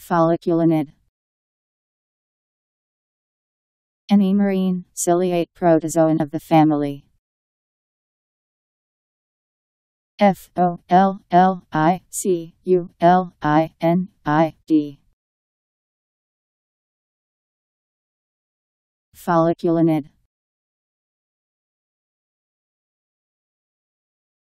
Folliculinid. Any marine, ciliate protozoan of the family. F O L L I C U L I N I D. Folliculinid.